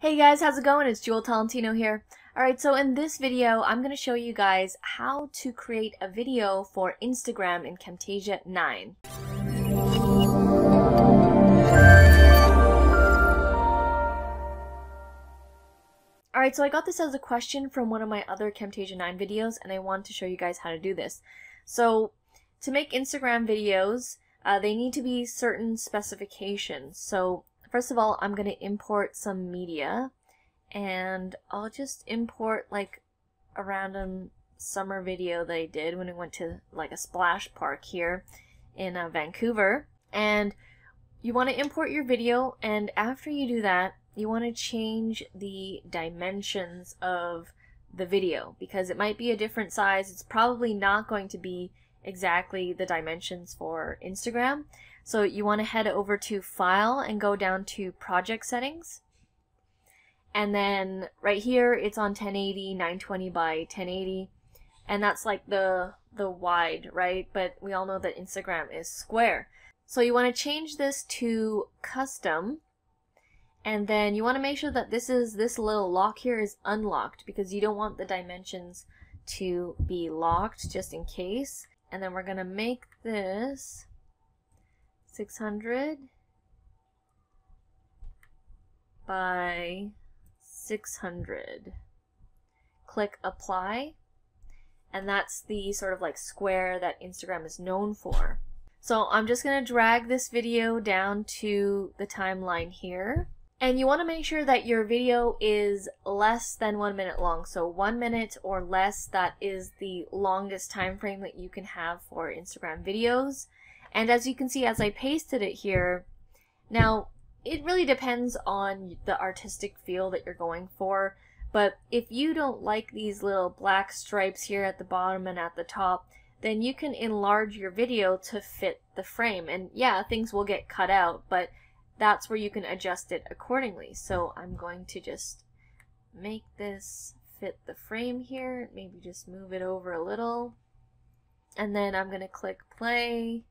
Hey guys, how's it going? It's Jewel Tolentino here. Alright, so in this video, I'm going to show you guys how to create a video for Instagram in Camtasia 9. Alright, so I got this as a question from one of my other Camtasia 9 videos, and I want to show you guys how to do this. So, to make Instagram videos, uh, they need to be certain specifications. So, First of all, I'm going to import some media and I'll just import like a random summer video that I did when I went to like a splash park here in uh, Vancouver. And you want to import your video and after you do that, you want to change the dimensions of the video because it might be a different size. It's probably not going to be exactly the dimensions for Instagram. So you want to head over to File and go down to Project Settings. And then right here, it's on 1080, 920 by 1080. And that's like the, the wide, right? But we all know that Instagram is square. So you want to change this to custom. And then you want to make sure that this is this little lock here is unlocked because you don't want the dimensions to be locked just in case. And then we're going to make this 600 by 600. Click apply and that's the sort of like square that Instagram is known for. So I'm just going to drag this video down to the timeline here. And you want to make sure that your video is less than one minute long. So one minute or less, that is the longest time frame that you can have for Instagram videos. And as you can see, as I pasted it here, now it really depends on the artistic feel that you're going for. But if you don't like these little black stripes here at the bottom and at the top, then you can enlarge your video to fit the frame. And yeah, things will get cut out, but that's where you can adjust it accordingly. So I'm going to just make this fit the frame here, maybe just move it over a little. And then I'm going to click play.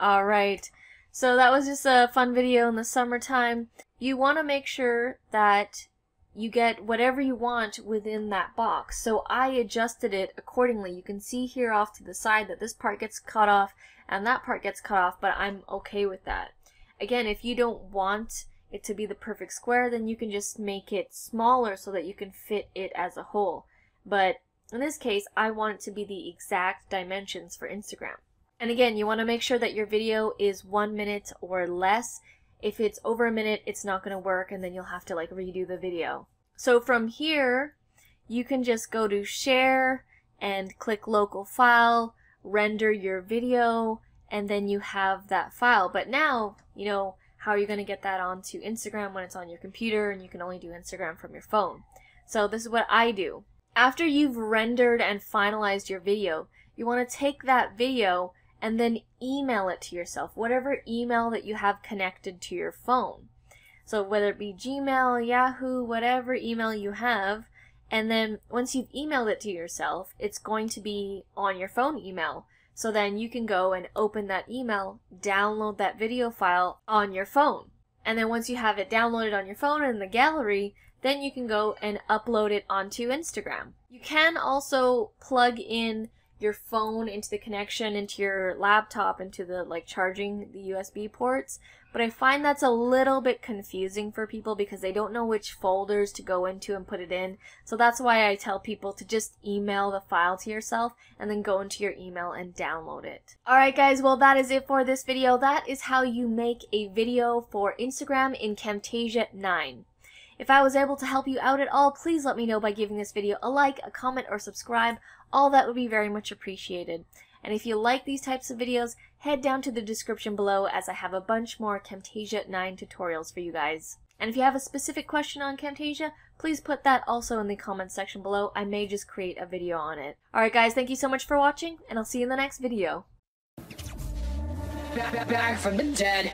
Alright, so that was just a fun video in the summertime. You want to make sure that you get whatever you want within that box. So I adjusted it accordingly. You can see here off to the side that this part gets cut off and that part gets cut off, but I'm okay with that. Again, if you don't want it to be the perfect square, then you can just make it smaller so that you can fit it as a whole. But in this case, I want it to be the exact dimensions for Instagram. And again, you want to make sure that your video is one minute or less. If it's over a minute, it's not going to work and then you'll have to like redo the video. So from here, you can just go to share and click local file, render your video, and then you have that file. But now, you know, how are you going to get that onto Instagram when it's on your computer and you can only do Instagram from your phone? So this is what I do. After you've rendered and finalized your video, you want to take that video and then email it to yourself, whatever email that you have connected to your phone. So whether it be Gmail, Yahoo, whatever email you have, and then once you've emailed it to yourself, it's going to be on your phone email. So then you can go and open that email, download that video file on your phone. And then once you have it downloaded on your phone in the gallery, then you can go and upload it onto Instagram. You can also plug in your phone into the connection into your laptop into the like charging the USB ports. But I find that's a little bit confusing for people because they don't know which folders to go into and put it in. So that's why I tell people to just email the file to yourself and then go into your email and download it. Alright guys, well that is it for this video. That is how you make a video for Instagram in Camtasia 9. If I was able to help you out at all, please let me know by giving this video a like, a comment, or subscribe. All that would be very much appreciated. And if you like these types of videos, head down to the description below as I have a bunch more Camtasia 9 tutorials for you guys. And if you have a specific question on Camtasia, please put that also in the comments section below. I may just create a video on it. Alright guys, thank you so much for watching, and I'll see you in the next video. Back from the dead.